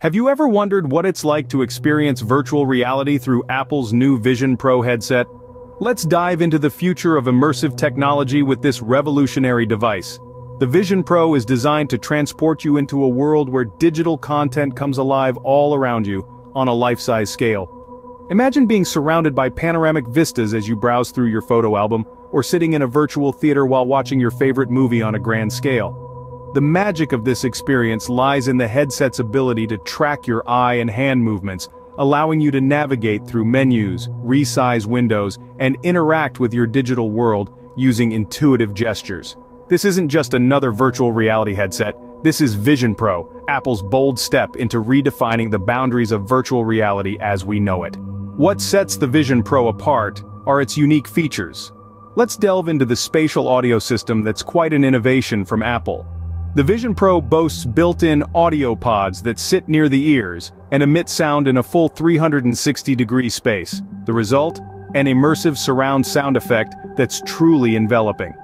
Have you ever wondered what it's like to experience virtual reality through Apple's new Vision Pro headset? Let's dive into the future of immersive technology with this revolutionary device. The Vision Pro is designed to transport you into a world where digital content comes alive all around you, on a life-size scale. Imagine being surrounded by panoramic vistas as you browse through your photo album, or sitting in a virtual theater while watching your favorite movie on a grand scale. The magic of this experience lies in the headset's ability to track your eye and hand movements, allowing you to navigate through menus, resize windows, and interact with your digital world using intuitive gestures. This isn't just another virtual reality headset, this is Vision Pro, Apple's bold step into redefining the boundaries of virtual reality as we know it. What sets the Vision Pro apart are its unique features. Let's delve into the spatial audio system that's quite an innovation from Apple. The Vision Pro boasts built-in audio pods that sit near the ears and emit sound in a full 360-degree space. The result? An immersive surround sound effect that's truly enveloping.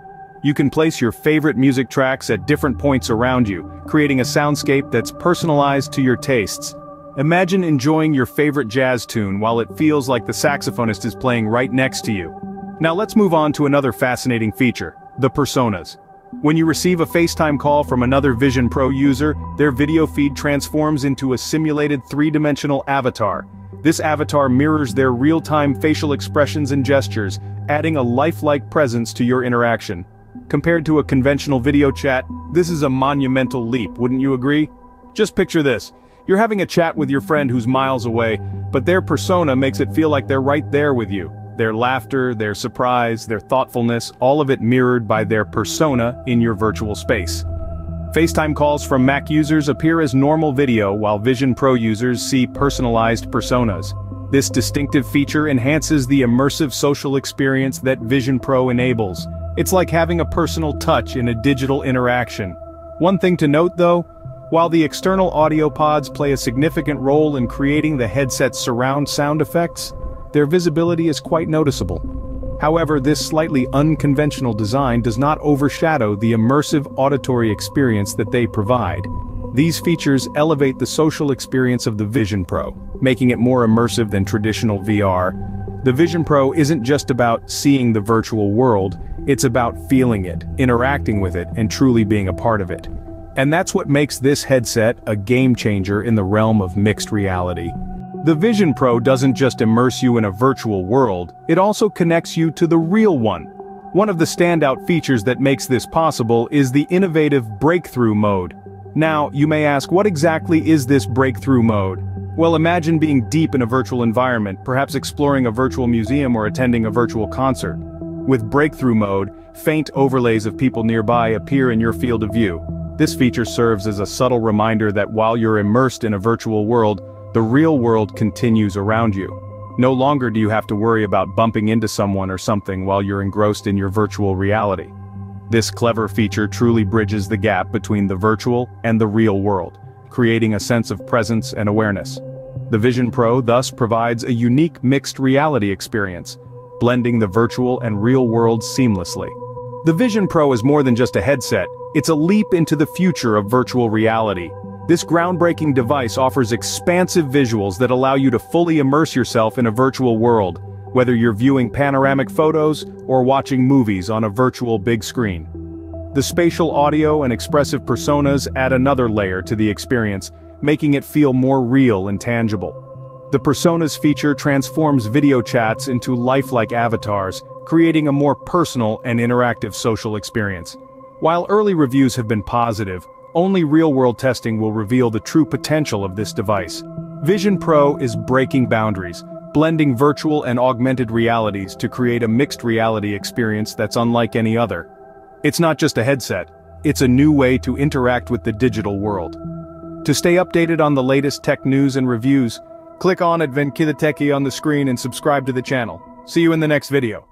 You can place your favorite music tracks at different points around you, creating a soundscape that's personalized to your tastes. Imagine enjoying your favorite jazz tune while it feels like the saxophonist is playing right next to you. Now let's move on to another fascinating feature, the personas. When you receive a FaceTime call from another Vision Pro user, their video feed transforms into a simulated three-dimensional avatar. This avatar mirrors their real-time facial expressions and gestures, adding a lifelike presence to your interaction. Compared to a conventional video chat, this is a monumental leap, wouldn't you agree? Just picture this. You're having a chat with your friend who's miles away, but their persona makes it feel like they're right there with you. Their laughter, their surprise, their thoughtfulness, all of it mirrored by their persona in your virtual space. FaceTime calls from Mac users appear as normal video while Vision Pro users see personalized personas. This distinctive feature enhances the immersive social experience that Vision Pro enables, it's like having a personal touch in a digital interaction. One thing to note though, while the external audio pods play a significant role in creating the headset's surround sound effects, their visibility is quite noticeable. However, this slightly unconventional design does not overshadow the immersive auditory experience that they provide. These features elevate the social experience of the Vision Pro, making it more immersive than traditional VR. The Vision Pro isn't just about seeing the virtual world, it's about feeling it, interacting with it, and truly being a part of it. And that's what makes this headset a game changer in the realm of mixed reality. The Vision Pro doesn't just immerse you in a virtual world, it also connects you to the real one. One of the standout features that makes this possible is the innovative breakthrough mode. Now, you may ask what exactly is this breakthrough mode? Well imagine being deep in a virtual environment, perhaps exploring a virtual museum or attending a virtual concert. With Breakthrough Mode, faint overlays of people nearby appear in your field of view. This feature serves as a subtle reminder that while you're immersed in a virtual world, the real world continues around you. No longer do you have to worry about bumping into someone or something while you're engrossed in your virtual reality. This clever feature truly bridges the gap between the virtual and the real world, creating a sense of presence and awareness. The Vision Pro thus provides a unique mixed reality experience, blending the virtual and real worlds seamlessly. The Vision Pro is more than just a headset, it's a leap into the future of virtual reality. This groundbreaking device offers expansive visuals that allow you to fully immerse yourself in a virtual world, whether you're viewing panoramic photos or watching movies on a virtual big screen. The spatial audio and expressive personas add another layer to the experience, making it feel more real and tangible. The Personas feature transforms video chats into lifelike avatars, creating a more personal and interactive social experience. While early reviews have been positive, only real-world testing will reveal the true potential of this device. Vision Pro is breaking boundaries, blending virtual and augmented realities to create a mixed reality experience that's unlike any other. It's not just a headset, it's a new way to interact with the digital world. To stay updated on the latest tech news and reviews, Click on @VenkitheTechie on the screen and subscribe to the channel. See you in the next video.